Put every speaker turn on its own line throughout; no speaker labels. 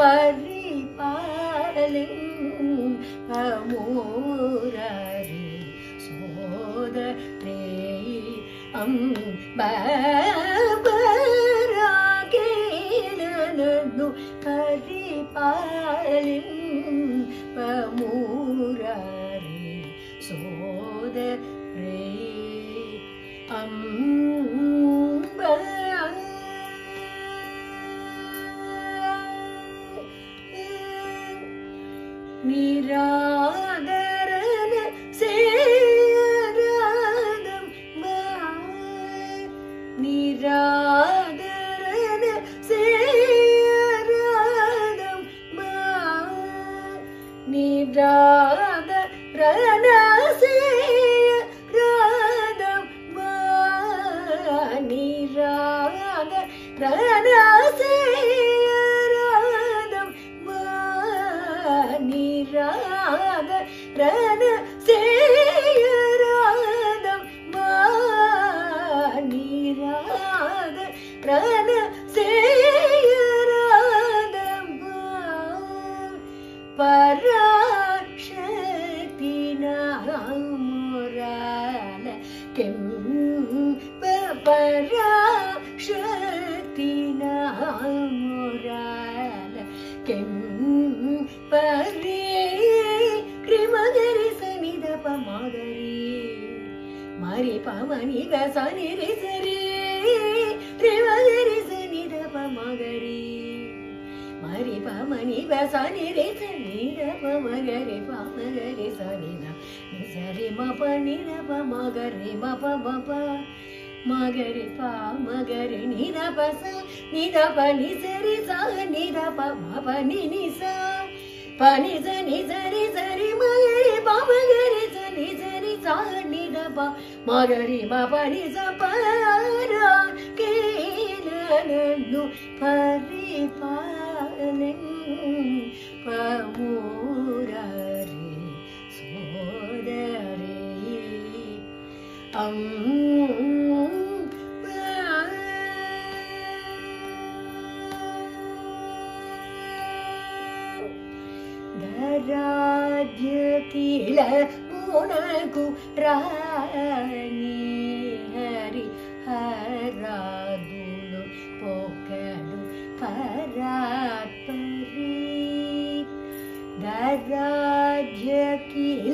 पर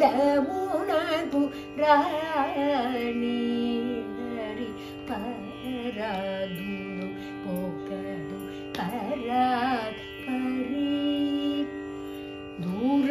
ಸಾಧ್ಯಕಿಲಮುಣಗು ರಾಣಿ ಪರದುನು ಪೋಕದು ಪರ ಪರಿ ದೂರ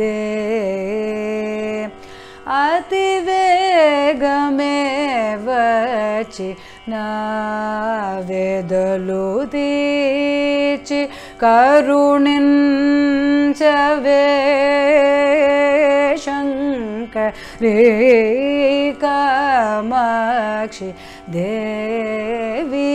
समयमिदे
अतिवेगमेवचि नावेदलुदीचि करुणिञ्च वे शङ्करे कामाक्षि देवी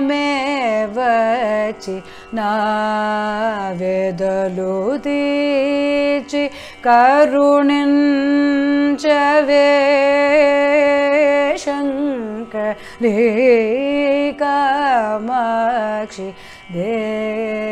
अतिवेगमेवचि नावेदलुदीचि करुणिञ्च वे शङ्करे कामाक्षि देवी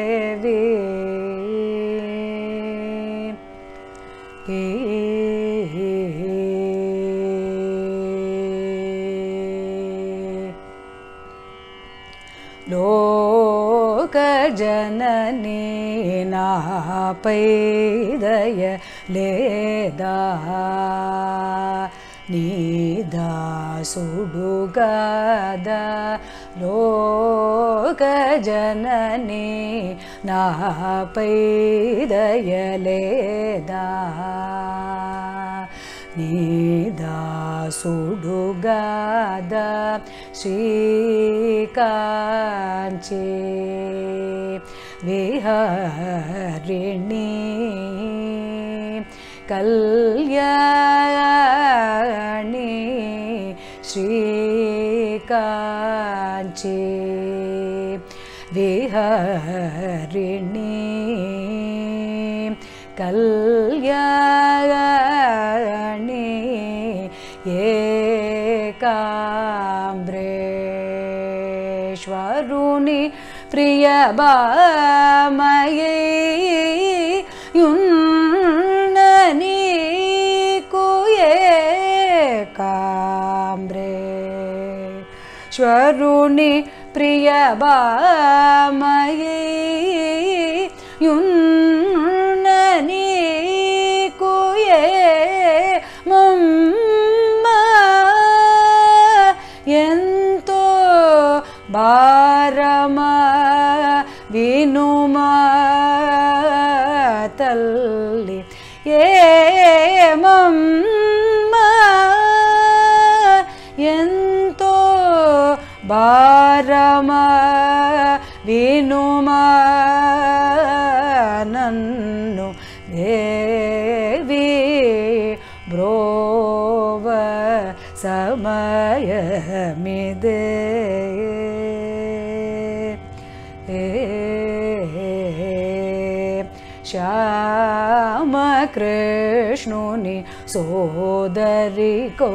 ना पैदय लेदा नि सुडुग लो गजननी न लेदा निदा सुडुग श्रीकाञ्चे विहरिणी। कल्याणि श्रीका विहरिणी। कल् प्रियबमये कुये काम्रे स्वरुणि प्रियबमये विष्णुनि नि सोदरि कौ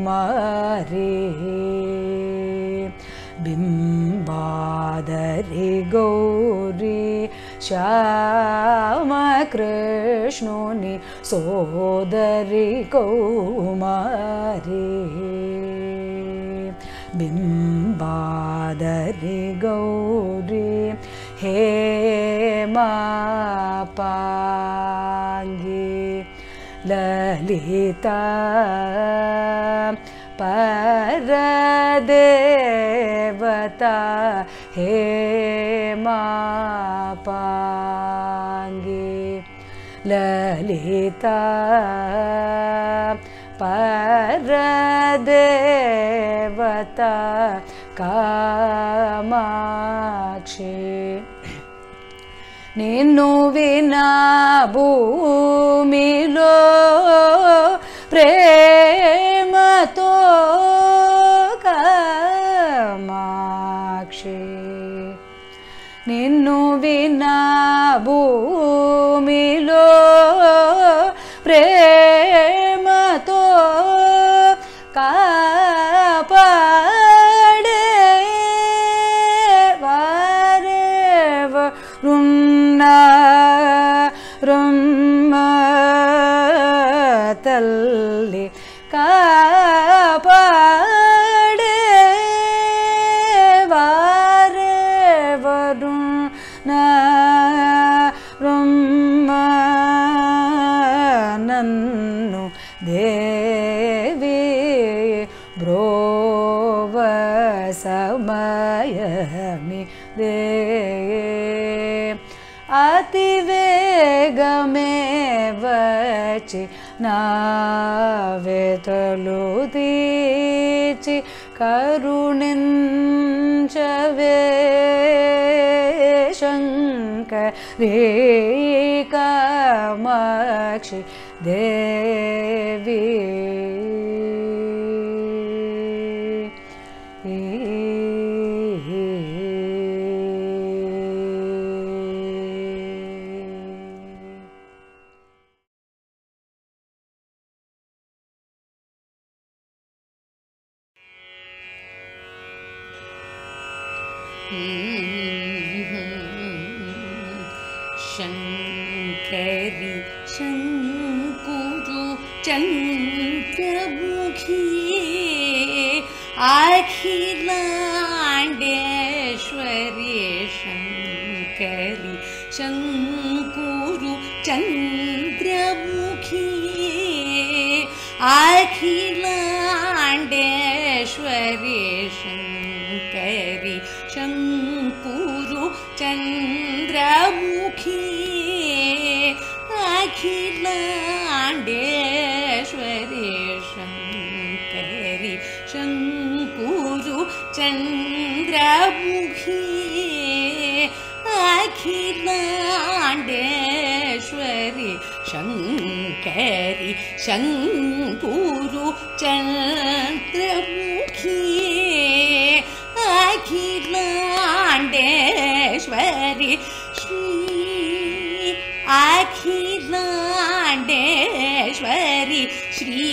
मरिं गौरी श्याम सोदरि कौमारी। बिम्बादरि गौरी हे मा पिता परदेवता हे मा पाङ्गी ललिता पर विना भू వచ్చి నావేతలు తీర్చి కరుణించవే శంకరీ కామాక్షి దేవి
शङ्करि चन्द्रमुखी अखिलाण्डेश्वरि श्री अखिलाण्डेश्वरि श्री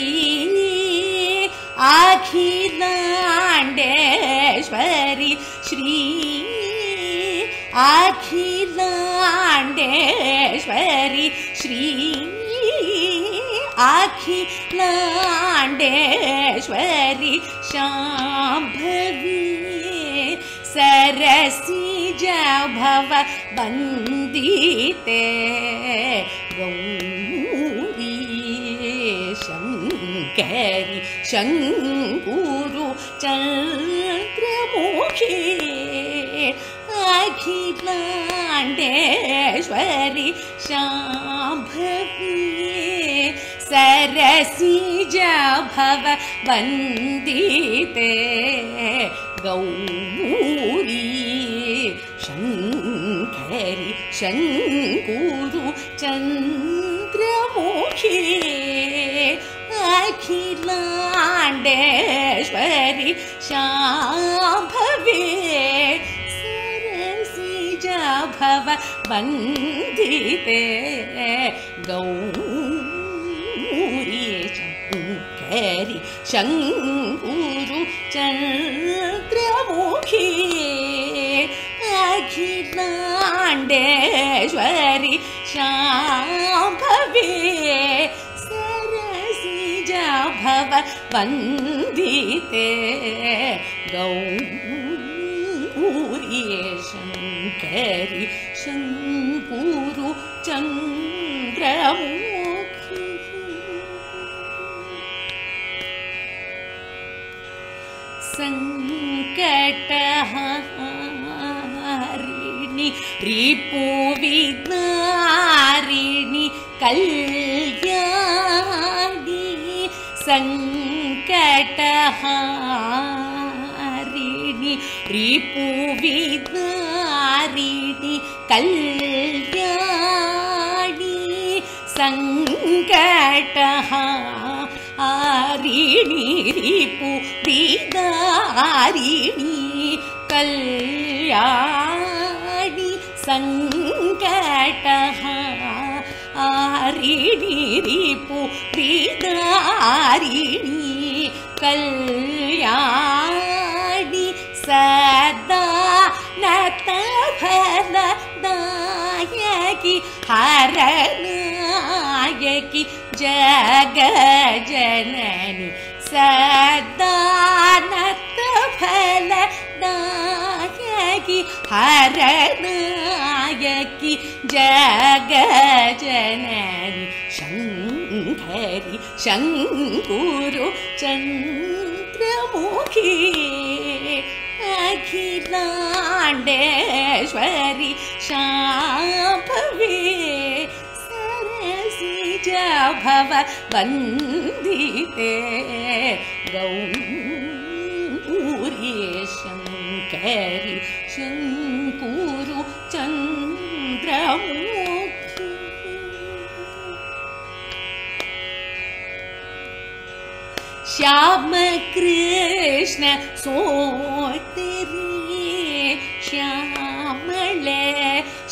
अखिलाण्डेश्वरि श्री अखिलाण्डेश्वरि श्री अखिलाण्डेश्वरि शाम्भवी सरसिज भव वन्दिते गौरी शङ्करि शङ्कुरु चन्द्रमुखी अखिलाण्डेश्वरि शाम्भवी सरसिज भव वन्दिते गौरी शङ्करि शङ्कुरु चन्द्रमुखी अखिलाण्डेश्वरि शाम्भवे सरसिज भव वन्दिते गौरी शङ्करि शङ्कुरु चन्द्रमुखी अखिलाण्डेश्वरि शाम्भवे सरसिज भव वन्दिते गौरी शङ्करि शङ्कुरु चन्द्रमुखी சங்கடஹாரிணி ரிபுவிதாரிணி கல்யாணி சங்கடஹாரிணி ரிபுவிதாரிணி கல்யாணி சங்கடஹாரி आरिणि रिपु विदारिणि कल्याणि सङ्कटः आरिणि रिपु विदारिणि कल्याणि सदा नतफलदायकि हरनायकि जगजननि सदा नतफलदायकि हरनायकि जगजननि शङ्करि शङ्कुरु चन्द्रमुखी अखिलाण्डेश्वरि सरसिज भव वन्दिते। गौरी शङ्करि शङ्कुरु चन्द्रमुखी। श्याम कृष्ण सोतरी श्यामल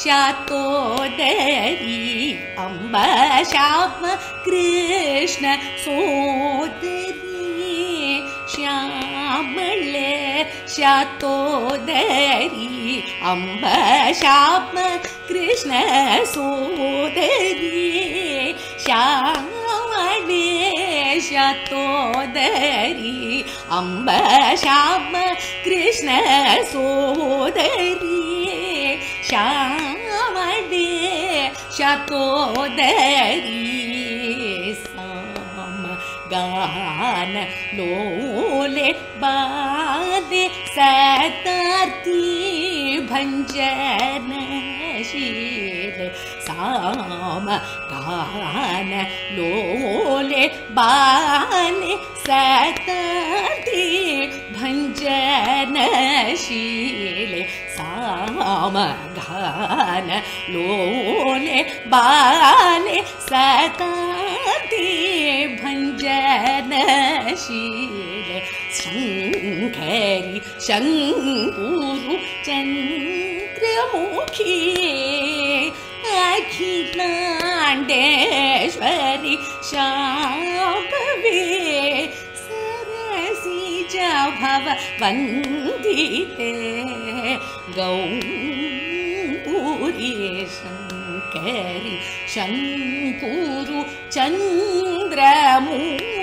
शातोदरी अम्ब श्याम कृष्ण सोदरी श्यामल शातोदरी अम्ब श्याम कृष्ण सोदरी श्यामले शतोदरी अम्ब श्याम कृष्ण सोदरी शतोदरी साम गान लोले बाले सतार्ती भञ्जन शील साम गान लोले बाले सतार्ती भञ्जन शीले गान लोले बाले सतार्ती भञ्जन शीले शङ्करि शङ्कुरु चन्द्रमुखी अखिलाण्डेश्वरि शाम्भवे भव वन्दिते। गौरी शङ्करि शङ्कुरु चन्द्रमुखी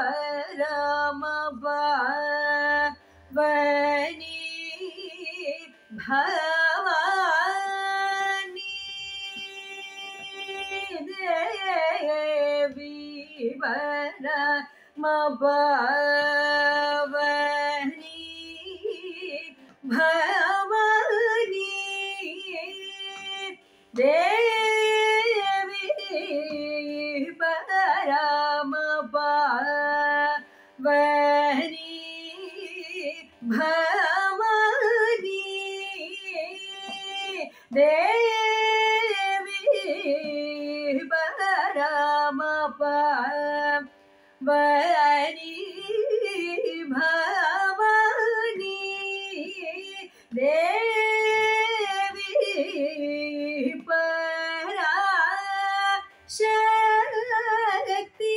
परमवनि भवानि देवी परमवनि भवानि देवी देवी परम पावनी भवानी। परा शक्ति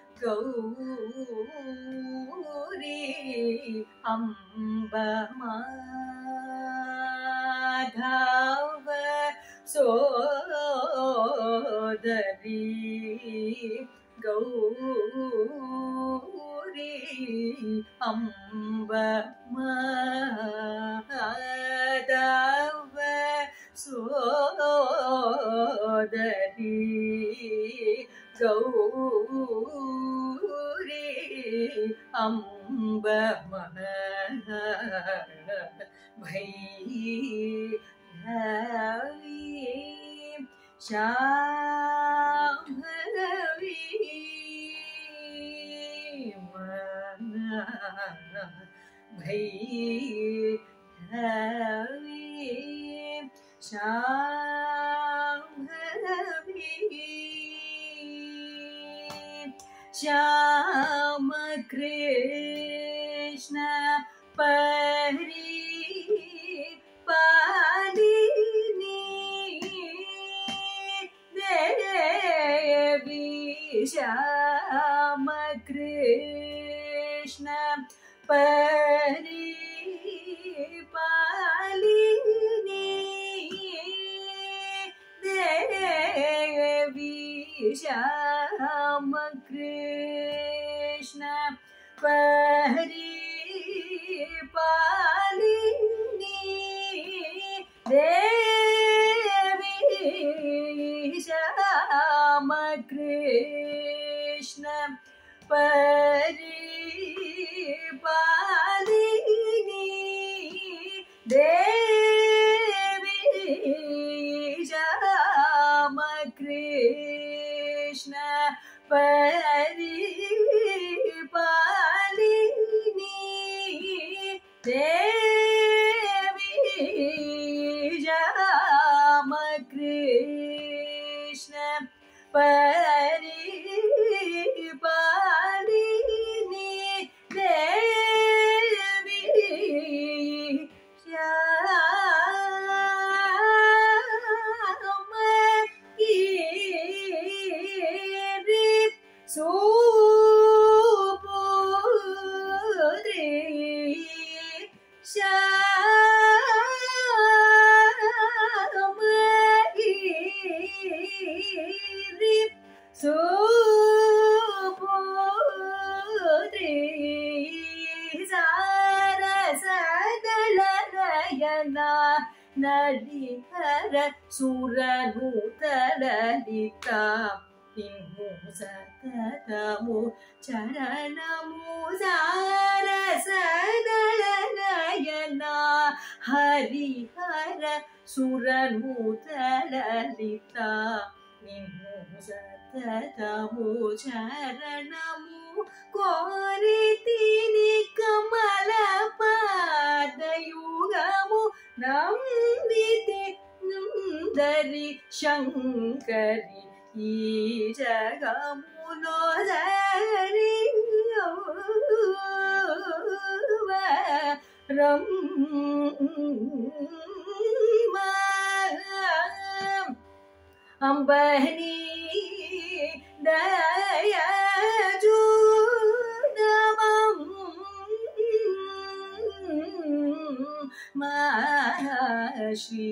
ಗೌರಿ ಅಂಬ ಮಾಧವ ಸೋದರಿ ಗೌರಿ ಅಂಬ ಮಾಧವ ಸೋದರಿ ಗೌರಿ ಅಂಬ ಮನ ಭೈ ಶಾಂಭವಿ ಮನ ಭೈ ಶಾಂಭವಿ श्याम कृष्ण परी देवी श्याम कृष्ण परी पालिनी देवी श्याम कृष्ण परी पालिनी देवी श्याम कृष्ण परी पालिनी देवी श्याम कृष्ण परी सुरनूतललिता किन्नु सततमु चरणमुजारसदलनयना हरिहर सुरनूतललिता
నిన్ను సతతము చరణము కోరి తిని కమల పాదయుగము నమ్మితే ಸುಂದರಿ ಶಂಕರಿ ಈ ಜಗ ಮುನೋದರಿ ರಂ ಅಂಬನಿ ದಯ ಮಹಾಶ್ರೀ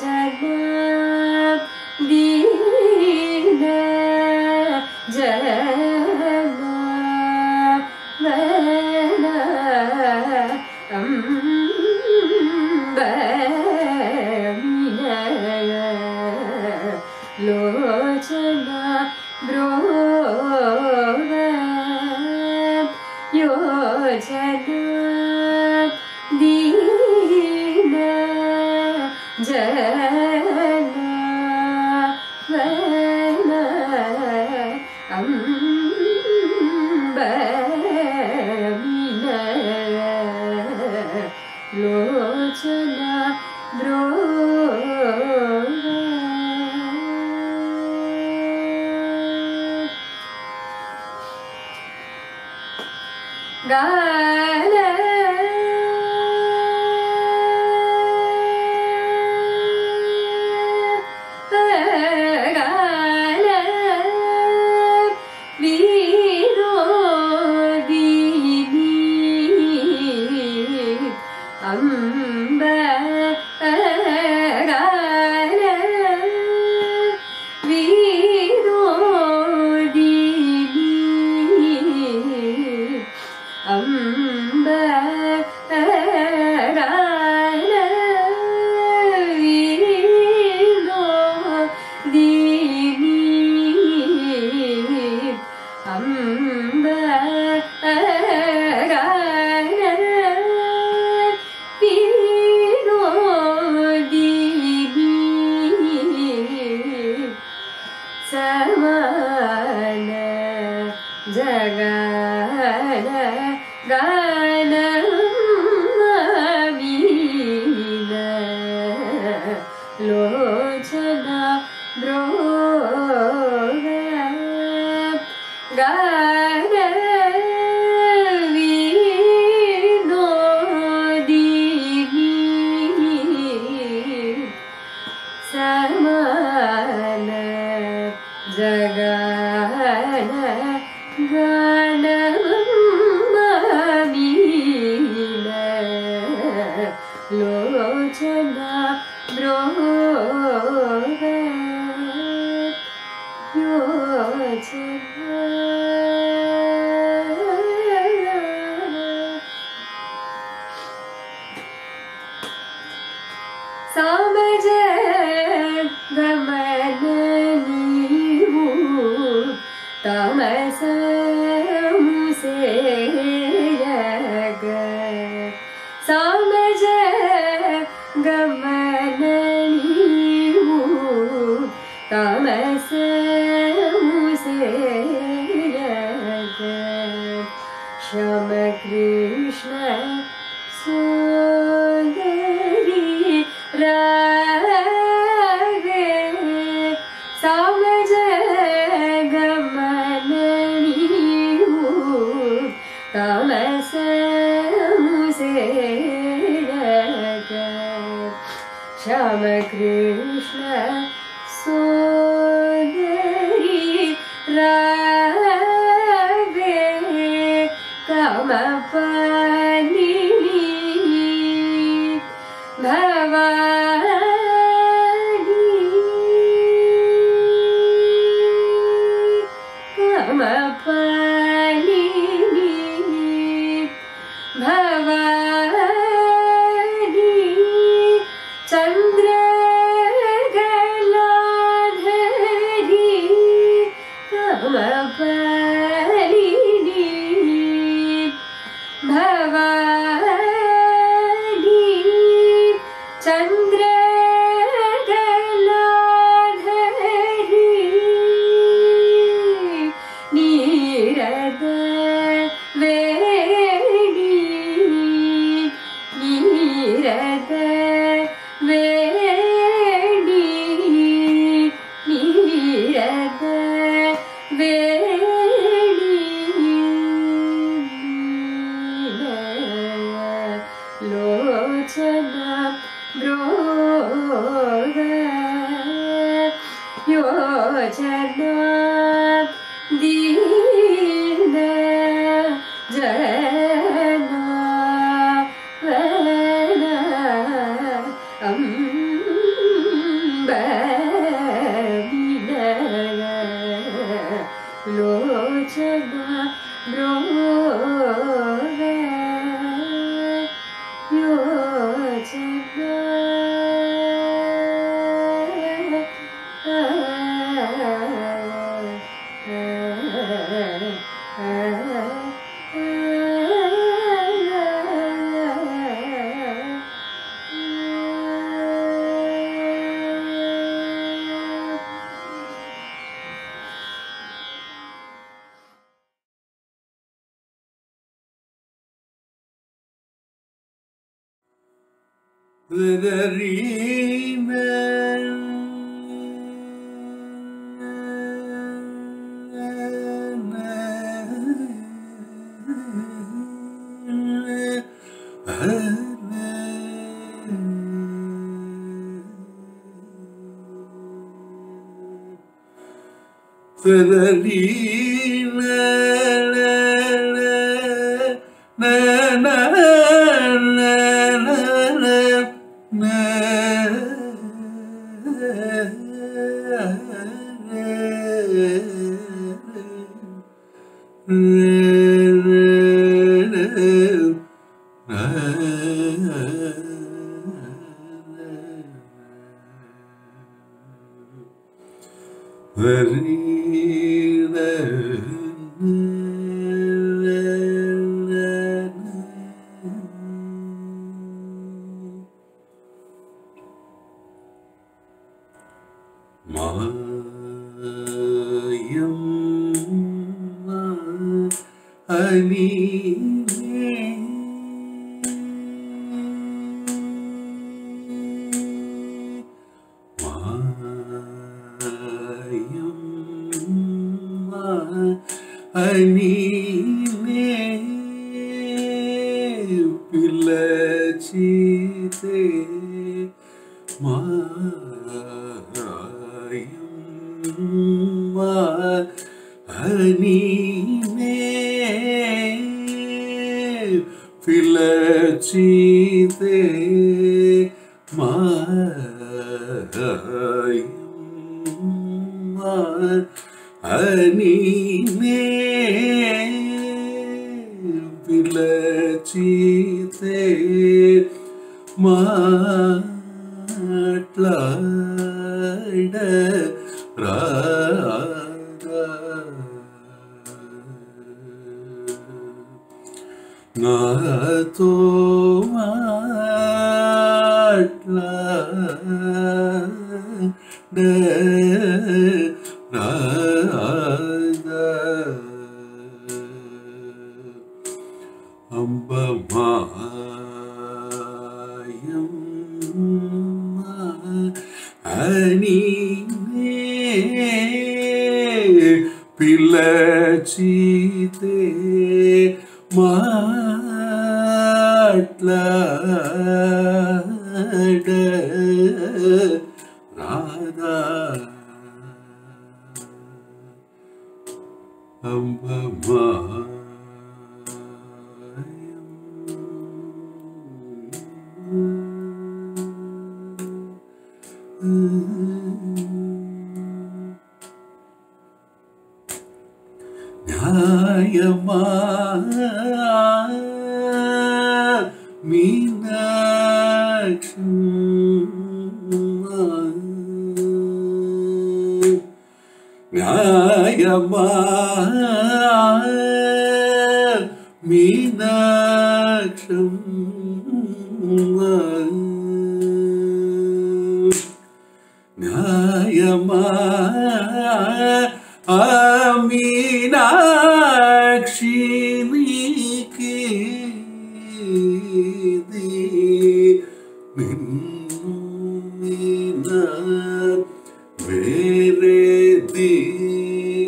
जग the nửa tràn đời Nên
അണിമേ പിളച്ചിതേ മായം അണിമേ പിളച്ചിതേ മായം അണി మాట్లాడ నాతో വേറെ ദിക്കവ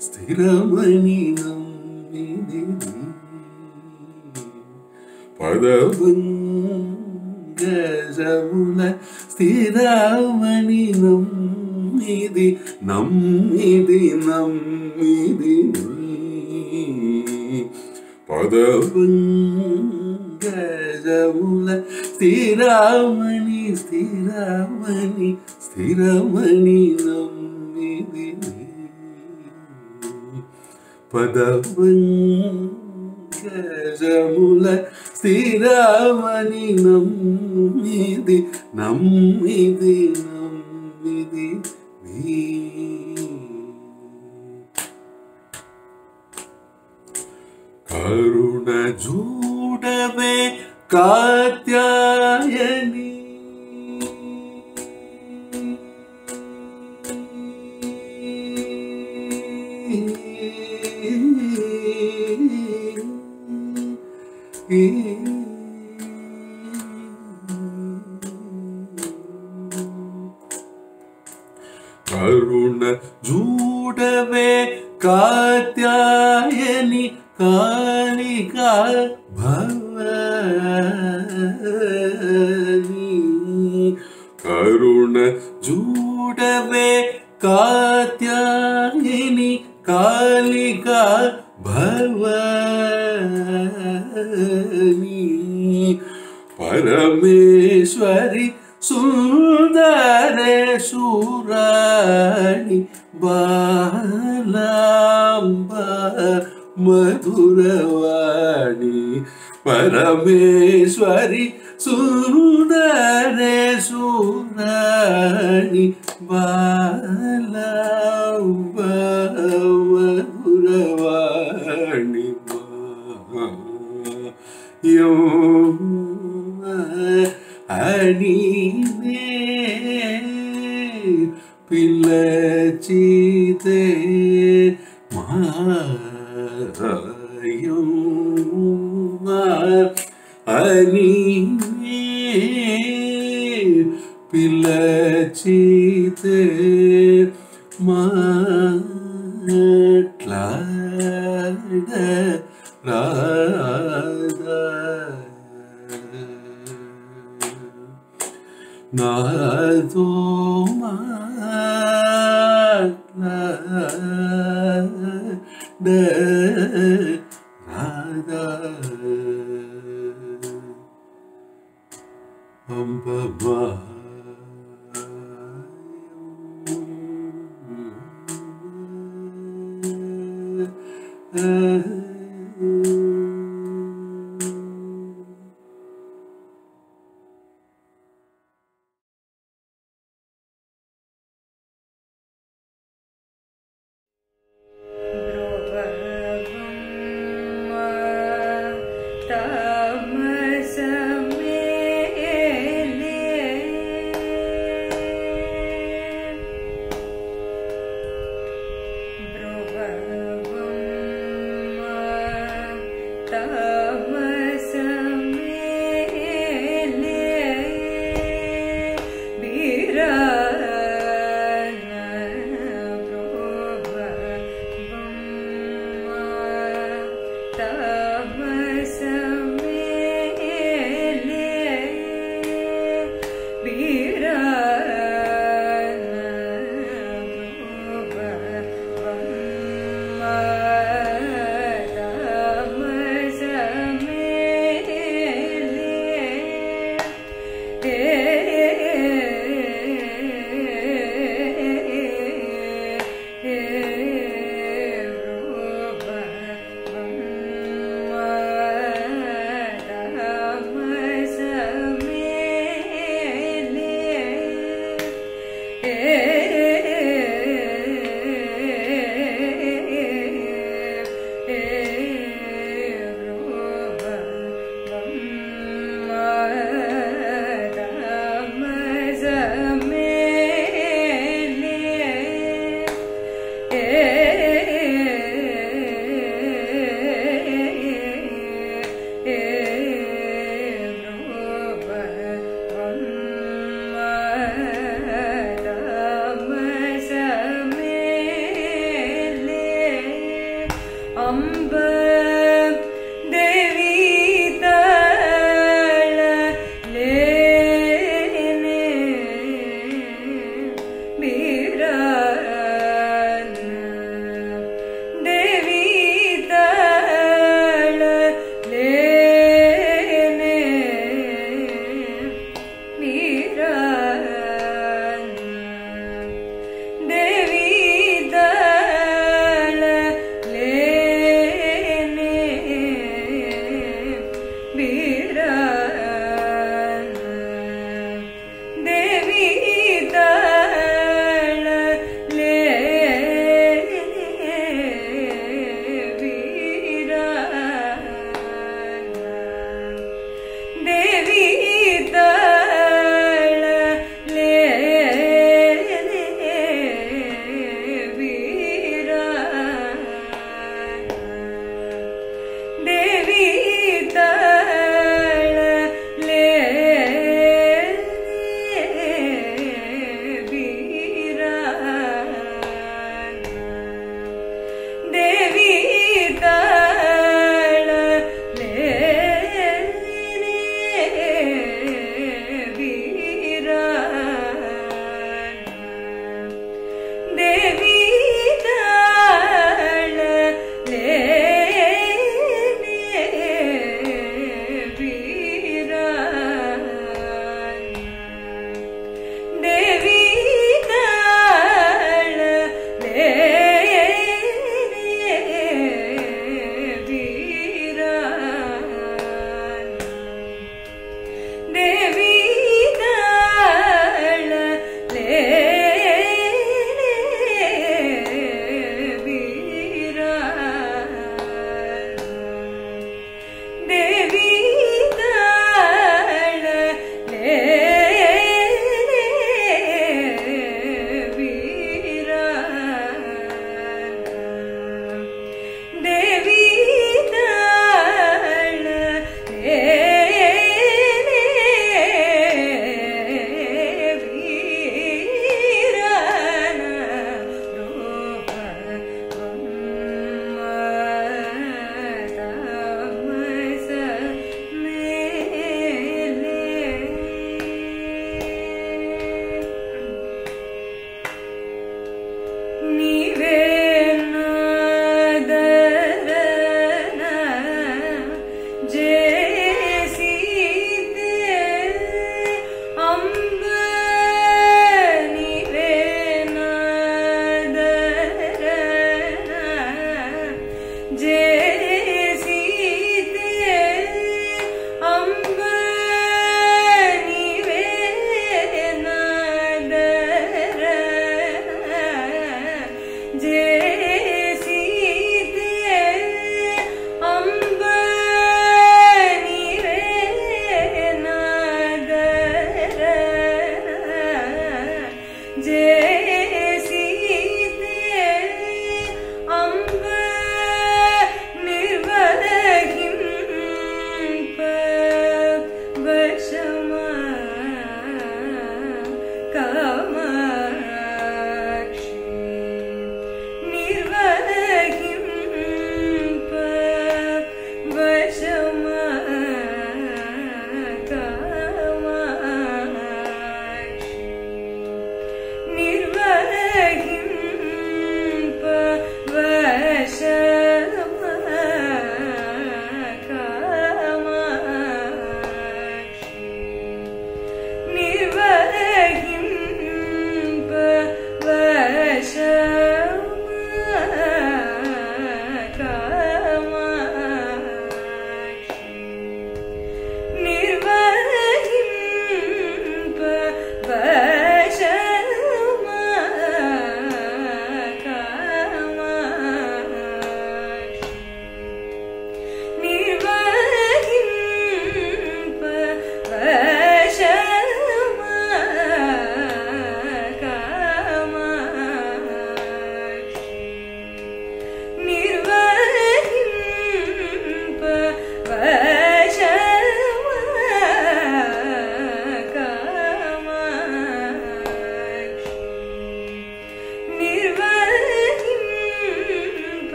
സ്ഥിരമണി നമ്മിതിരി പദഭംഗമുല സ്ഥിരമണി നമ്മിതി നമ്മിതി നമ്മിതി பதபங்கமுல ஸ்திராமணி ஸ்திராமணி ஸ்திரமணி நம்மிதிலே పదవంగజముల స్థిరామణి నమ్మిది నమ్మిది నమ్మిది నీ కరుణ జూడవే కాత్యాయని
अरुण जूड में कालिका भवानी। करुण जूड में कालिका भवानी। परमेश्वरी सुंदर सुराणी बालाम्ब मधुरवाणी। परमेश्वरी सुंदर सुराणी बालाम्ब मधुरवाणी। बा यो അണിമേ പിള്ളീതേ മായും അണിമേ പിള്ളീതേ മാ 那海左。